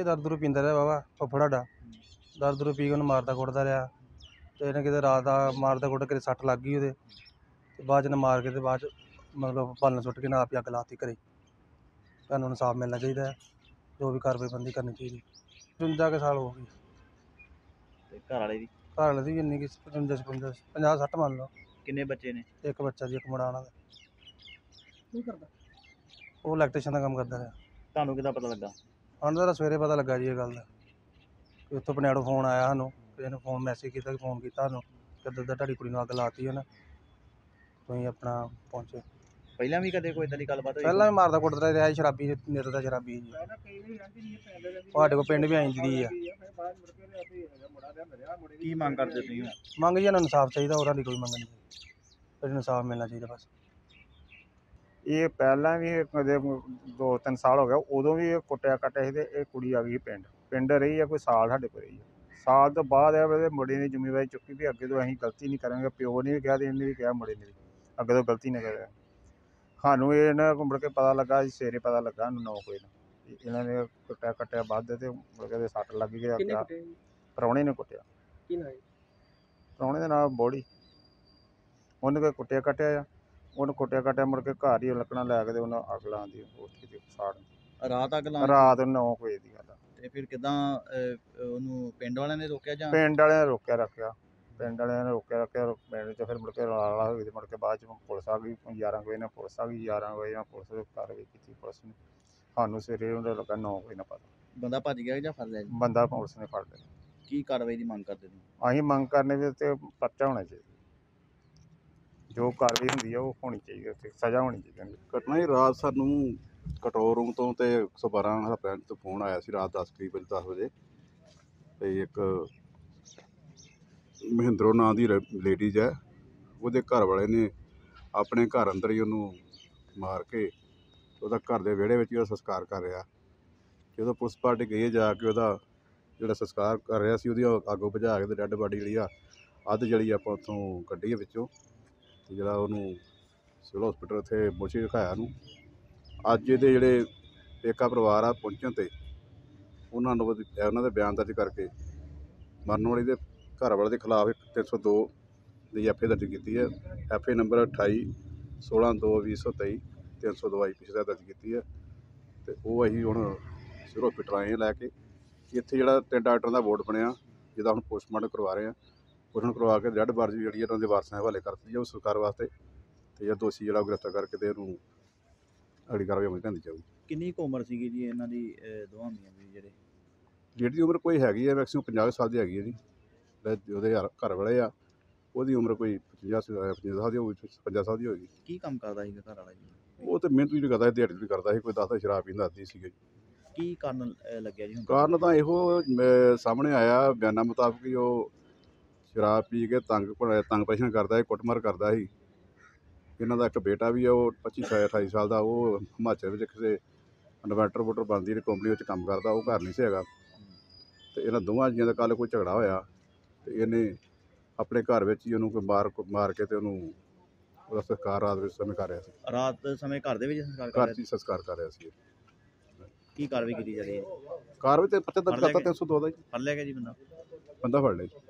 ਇਹ ਦਰ ਦਰੂ ਪੀਂਦਾ ਰਿਹਾ ਬਾਬਾ ਫੁੱਫੜਾ ਦਾ ਦਰ ਦਰੂ ਪੀ ਕੇ ਉਹਨੂੰ ਮਾਰਦਾ ਕੁੱਟਦਾ ਰਿਹਾ। ਤੇ ਇਹਨੇ ਕਿਤੇ ਰਾਤ ਦਾ ਮਾਰਦਾ ਕੁੱਟ ਕੇ ਸੱਟ ਲੱਗ ਗਈ ਉਹਦੇ। ਤੇ ਬਾਅਦ ਚ ਇਹਨੇ ਮਾਰ ਕੇ ਤੇ ਬਾਅਦ ਚ ਮਤਲਬ ਪਾਲਣ ਸੁੱਟ ਕੇ ਨਾ ਆਪ ਹੀ ਅੱਗ ਲਾਤੀ ਘਰੇ। ਤੁਹਾਨੂੰ ਇਨਸਾਫ ਮਿਲਣਾ ਚਾਹੀਦਾ ਹੈ ਜੋ ਵੀ ਕਾਰਵਾਈ ਬੰਦੀ ਕਰਨੀ ਚਾਹੀਦੀ। 55 ਕੁ ਸਾਲ ਹੋ ਗਏ। ਤੇ ਘਰ ਵਾਲੇ ਦੀ? ਘਰ ਵਾਲੇ ਦੀ ਵੀ ਇੰਨੀ ਕਿ 55 56 50 60 ਮੰਨ ਲਓ। ਕਿੰਨੇ ਬੱਚੇ ਨੇ? ਇੱਕ ਬੱਚਾ ਜੀ ਇੱਕ ਮੁੰਡਾ ਉਹਨਾਂ ਦਾ। ਕੀ ਕਰਦਾ? ਉਹ ਇਲੈਕਟ੍ਰੀਸ਼ੀਅਨ ਦਾ ਕੰਮ ਕਰਦਾ ਰਿਹਾ। ਤੁਹਾਨੂੰ ਕਿਦਾਂ ਪਤਾ ਲੱਗਾ? ਸਾਨੂੰ ਤਾਂ ਸਵੇਰੇ ਪਤਾ ਲੱਗਾ ਜੀ ਇਹ ਗੱਲ ਦਾ। ਕਿ ਉੱਥੋਂ ਪਨੇੜੋਂ ਫੋਨ ਆਇਆ ਸਾਨੂੰ ਕਿਸੇ ਨੇ ਫੋਨ ਮੈਸੇਜ ਕੀਤਾ ਕਿ ਫੋਨ ਕੀਤਾ ਸਾਨੂੰ ਕਿ ਦਾ ਤੁਹਾਡੀ ਕੁੜੀ ਨੂੰ ਅੱਗ ਲਾਤੀ ਉਹਨੇ। ਤੁਸੀਂ ਆਪਣਾ ਪਹੁੰਚੇ। ਪਹਿਲਾਂ ਵੀ ਕਦੇ ਕੋਈ ਇਦਾਂ ਦੀ ਗੱਲਬਾਤ ਹੋਈ? ਪਹਿਲਾਂ ਵੀ ਮਾਰਦਾ ਕੁੱਟਦਾ ਰਿਹਾ ਸੀ, ਸ਼ਰਾਬੀ ਨਿਤ ਦਾ ਸ਼ਰਾਬੀ ਜੀ। ਤੁਹਾਡੇ ਕੋਲ ਪਿੰਡ ਵੀ ਆਈ ਦੀ ਆ। ਕੀ ਮੰਗ ਕਰਦੇ ਤੁਸੀਂ? ਮੰਗ ਜੀ ਇਹਨਾਂ ਨੂੰ ਇਨਸਾਫ ਚਾਹੀਦਾ ਹੋਰ ਸਾਡੀ ਕੋਈ ਮੰਗ ਨਹੀਂ। ਇਹਨਾਂ ਨੂੰ ਇਨਸਾਫ ਮਿਲਣਾ ਚਾਹੀਦਾ ਬਸ। ਇਹ ਪਹਿਲਾਂ ਵੀ ਕਦੇ ਦੋ ਤਿੰਨ ਸਾਲ ਹੋ ਗਿਆ ਉਦੋਂ ਵੀ ਇਹ ਕੁੱਟਿਆ ਕੱਟਿਆ ਸੀ ਤੇ ਇਹ ਕੁੜੀ ਆ ਗਈ ਪਿੰਡ। ਪਿੰਡ ਰਹੀ ਆ ਕੋਈ ਸਾਲ ਸਾਡੇ ਕੋਲ ਰਹੀ ਆ। ਸਾਲ ਤੋਂ ਬਾਅਦ ਇਹ ਇਹਦੇ ਮੁੰਡੇ ਨੇ ਜ਼ਿੰਮੇਵਾਰੀ ਚੁੱਕੀ ਵੀ ਅੱਗੇ ਤੋਂ ਅਸੀਂ ਗਲਤੀ ਨਹੀਂ ਕਰਾਂਗੇ ਪਿਓ ਨੇ ਵੀ ਕਿਹਾ ਤੇ ਇਹਨੇ ਵੀ ਕਿਹਾ ਮੁੰਡੇ ਨੇ ਵੀ। ਅੱਗੇ ਤੋਂ ਗਲਤੀ ਨਾ ਕਰਿਆ। ਸਾਨੂੰ ਇਹ ਨਾ ਮੁੜ ਕੇ ਪਤਾ ਲੱਗਾ ਜੀ ਸਵੇਰੇ ਪਤਾ ਲੱਗਾ ਨੌ ਕੋਈ ਨਾ। ਇਹਨਾਂ ਨੇ ਕੁੱਟਿਆ ਕੱਟਿਆ ਵੱਧ ਤੇ ਮੁੜ ਕੇ ਸੱਟ ਲੱਗ ਗਈ ਅੱਗੇ ਪ੍ਰਾਹੁਣੇ ਨੇ ਕੁੱਟਿਆ। ਕੀ ਨਾ ਪ੍ਰਾਹੁਣੇ ਦੇ ਨਾਲ ਬੋੜੀ ਉਹਨੇ ਕੋਈ ਕੁੱਟਿਆ ਕੱਟਿਆ ਆ ਉਹਨੂੰ ਕੁੱਟਿਆ ਕੱਟਿਆ ਮੁੜ ਕੇ ਘਰ ਹੀ ਲੱਕੜਾਂ ਲੈ ਕੇ ਤੇ ਉਹਨਾਂ ਅੱਗ ਲਾਉਂਦੀ ਉੱਥੇ ਤੇ ਸਾੜ ਰਾਤ ਅੱਗ ਲਾਉਣ ਰਾਤ ਨੂੰ 9 ਵਜੇ ਦੀ ਗੱਲ ਆ। ਤੇ ਫਿਰ ਕਿਦਾਂ ਉਹਨੂੰ ਪਿੰਡ ਵਾਲਿਆਂ ਨੇ ਰੋਕਿਆ ਜਾਂ? ਪਿੰਡ ਵਾਲਿਆਂ ਨੇ ਰੋਕਿਆ ਰੱਖਿਆ। ਪਿੰਡ ਵਾਲਿਆਂ ਨੇ ਰੋਕਿਆ ਰੱਖਿਆ। ਪਿੰਡ 'ਚ ਫਿਰ ਮੁੜ ਕੇ ਰੌਲਾ ਹੋ ਗਈ ਤੇ ਮੁੜ ਕੇ ਬਾਅਦ 'ਚ ਪੁਲਿਸ ਆ ਗਈ 11 ਕੁ ਵਜੇ ਨਾਲ ਪੁਲਿਸ ਆ ਗਈ 11 ਵਜੇ ਨਾਲ ਪੁਲਿਸ ਨੇ ਕਾਰਵਾਈ ਕੀਤੀ ਪੁਲਿਸ ਨੇ। ਸਾਨੂੰ ਸਵੇਰੇ ਉਹਦਾ ਲੱਗਾ 9 ਵਜੇ ਨਾਲ ਪਤਾ। ਬੰਦਾ ਭੱਜ ਗਿਆ ਜਾਂ ਫੜ ਲਿਆ ਜੀ? ਬੰਦਾ ਪੁਲਿਸ ਨੇ ਫੜ ਲਿਆ। ਕੀ ਕਾਰਵਾਈ ਦੀ ਮੰਗ ਕਰਦੇ ਤੁਸੀਂ ਅਸੀਂ ਮੰਗ ਕਰਨੇ ਵੀ ਤੇ ਪਰਚਾ ਹੋਣਾ ਚਾਹੀਦਾ। ਜੋ ਕਾਰਵਾਈ ਹੁੰਦੀ ਆ, ਉਹ ਹੋਣੀ ਚਾਹੀਦੀ ਹੈ ਉੱਥੇ ਸਜ਼ਾ ਹੋਣੀ ਚਾਹੀਦੀ ਘਟਨਾ ਹੀ ਰਾਤ ਸਾਨੂੰ ਕੰਟਰੋਲ ਰੂਮ ਤੋਂ ਤੇ 112 ਹੈਲਪਲਾਈਨ ਤੋਂ ਫੋਨ ਆਇਆ ਸੀ, ਰਾਤ 10 ਕਰੀਬ 10 ਵਜੇ। ਤੇ ਇੱਕ ਮਹਿੰਦਰੋ ਨਾਂ ਦੀ ਲੇਡੀਜ਼ ਹੈ ਉਹਦੇ ਘਰ ਵਾਲੇ ਨੇ ਆਪਣੇ ਘਰ ਅੰਦਰ ਹੀ ਉਹਨੂੰ ਮਾਰ ਕੇ ਉਹਦਾ ਘਰ ਦੇ ਵਿਹੜੇ ਵਿੱਚ ਹੀ ਉਹਦਾ ਸੰਸਕਾਰ ਕਰ ਰਿਹਾ। ਜਦੋਂ ਪੁਲਿਸ ਪਾਰਟੀ ਗਈ ਜਾ ਕੇ ਉਹਦਾ ਜਿਹੜਾ ਸੰਸਕਾਰ ਕਰ ਰਿਹਾ ਸੀ, ਉਹਦੀ ਉਹ ਭਜਾ ਕੇ ਤੇ ਡੈੱਡ ਬਾਡੀ ਜਿਹੜੀ ਆ, ਅੱਧ ਜਿਹੜੀ ਆਪਾਂ ਉੱਥੋਂ ਕੱਢੀ ਵਿੱਚੋਂ। ਤੇ ਜਿਹੜਾ ਉਹਨੂੰ ਸਿਵਲ ਹਸਪੀਟਲ ਇੱਥੇ ਮੋਚੀ ਦਿਖਾਇਆ ਨੂੰ। ਅੱਜ ਇਹਦੇ ਜਿਹੜੇ ਪੇਕਾ ਪਰਿਵਾਰ ਆ ਪਹੁੰਚਣ ਤੇ, ਉਹਨਾਂ ਨੂੰ ਉਹਨਾਂ ਦੇ ਬਿਆਨ ਦਰਜ ਕਰਕੇ ਮਰਨ ਵਾਲੀ ਦੇ ਘਰ ਵਾਲੇ ਦੇ ਖਿਲਾਫ ਇੱਕ 302 ਦੀ ਐਫ ਦਰਜ ਕੀਤੀ ਹੈ। ਐਫ ਨੰਬਰ 28 16 2 2023 302 ਆਈਪੀਸੀ ਦਾ ਦਰਜ ਕੀਤੀ ਹੈ। ਤੇ ਉਹ ਅਸੀਂ ਹੁਣ ਸਿਵਲ ਹਸਪੀਟਲ ਆਏ ਹਾਂ ਲੈ ਕੇ। ਇੱਥੇ ਜਿਹੜਾ ਤਿੰਨ ਡਾਕਟਰਾਂ ਦਾ ਬੋਰਡ ਬਣਿਆ, ਜਿਹਦਾ ਹੁਣ ਪੋਸਟਮਾਰਟਮ ਕਰਵਾ ਰਹੇ ਆ ਪੋਸਟਮਾਰਟਮ ਕਰਵਾ ਕੇ ਡੈਡ ਬਾਡੀ ਜਿਹੜੀ ਹੈ ਉਹਨਾਂ ਦੇ ਵਾਰਸਾਂ ਦੇ ਹਵਾਲੇ ਕਰਤੀ ਉਹ ਸਰਕਾਰ ਵਾਸਤੇ ਤੇ ਜਿਹੜਾ ਦੋਸ਼ੀ ਜਿਹੜਾ ਉਹ ਗ੍ਰਿਫਤਾਰ ਕਰਕੇ ਤੇ ਇਹਨੂੰ ਅਗਲੀ ਕਾਰਵਾਈ ਅਮਲ ਲਿਆਂਦੀ ਜਾਊਗੀ। ਕਿੰਨੀ ਕੁ ਉਮਰ ਸੀਗੀ ਜੀ ਇਹਨਾਂ ਦੀ ਦੋਵਾਂ ਮੀਆਂ ਦੀ ਜਿਹੜੇ? ਜਿਹੜੀ ਦੀ ਉਮਰ ਕੋਈ ਹੈਗੀ ਹੈ ਮੈਕਸਿਮਮ 50 ਸਾਲ ਦੀ ਹੈਗੀ ਹੈ ਜੀ। ਤੇ ਉਹਦੇ ਘਰ- ਘਰ ਵਾਲੇ ਆ ਉਹਦੀ ਉਮਰ ਕੋਈ 50 ਸਾਲ 50 ਸਾਲ ਦੀ ਹੋਊਗੀ 50 ਸਾਲ ਦੀ ਹੋਏਗੀ। ਕੀ ਕੰਮ ਕਰਦਾ ਸੀਗਾ ਘਰ ਵਾਲਾ ਜੀ? ਉਹ ਤੇ ਮਿਹਨਤ ਵੀ ਕਰਦਾ ਸੀ ਦਿਹਾੜੀ ਵੀ ਕਰਦਾ ਸੀ ਕੋਈ ਦੱਸਦਾ ਸ਼ਰਾਬ ਪੀਂਦਾ ਆਦੀ ਸੀਗਾ ਜੀ। ਕੀ ਕਾਰਨ ਅਹ, ਲੱਗਿਆ ਜੀ ਹੁਣ? ਕਾਰਨ ਤਾਂ ਇਹੋ ਸਾਹਮਣੇ ਆਇਆ ਬਿਆਨਾਂ ਮੁਤਾਬਕ ਹੀ ਉਹ ਸ਼ਰਾਬ ਪੀ ਕੇ ਤੰਗ ਤੰਗ ਪਰੇਸ਼ਾਨ ਕਰਦਾ ਸੀ ਕੁੱਟਮਾਰ ਕਰਦਾ ਸੀ। ਇਹਨਾਂ ਦਾ ਇੱਕ ਬੇਟਾ ਵੀ ਆ ਉਹ 25 ਸਾਲ 28 ਸਾਲ ਦਾ ਉਹ ਹਿਮਾਚਲ ਵਿੱਚ ਕਿਸੇ ਇਨਵੈਟਰ ਵੋਟਰ ਬਣਦੀ ਦੀ ਕੰਪਨੀ ਵਿੱਚ ਕੰਮ ਕਰਦਾ ਉਹ ਘਰ ਨਹੀਂ ਸੀ ਹੈਗਾ। ਤੇ ਇਹਨਾਂ ਦੋਵਾਂ ਜੀਆਂ ਦਾ ਕੱਲ ਕੋਈ ਝਗੜਾ ਹੋਇਆ ਤੇ ਇਹਨੇ ਆਪਣੇ ਘਰ ਵਿੱਚ ਹੀ ਉਹਨੂੰ ਕੋਈ ਮਾਰ ਮਾਰ ਕੇ ਤੇ ਉਹਨੂੰ ਉਹਦਾ ਸੰਸਕਾਰ ਰਾਤ ਵਿੱਚ ਸਮੇਂ ਕਰ ਰਿਹਾ ਸੀ। ਰਾਤ ਸਮੇਂ ਘਰ ਦੇ ਵਿੱਚ ਸੰਸਕਾਰ ਕਰ ਰਹੇ ਹੀ ਸੰਸਕਾਰ ਕਰ ਰਿਹਾ ਸੀ ਕੀ ਕਾਰਵਾਈ ਕੀਤੀ ਜਾ ਰਹੀ ਹੈ? ਕਾਰਵਾਈ ਤੇ ਪੱਤੇ ਦਰਜ ਕਰਤਾ ਗਿਆ? 302 ਦਾ ਜੀ ਫੜ ਲਿਆ ਗਿਆ ਜੀ ਬੰਦਾ? ਬੰਦਾ ਫੜ ਲਿਆ ਜੀ।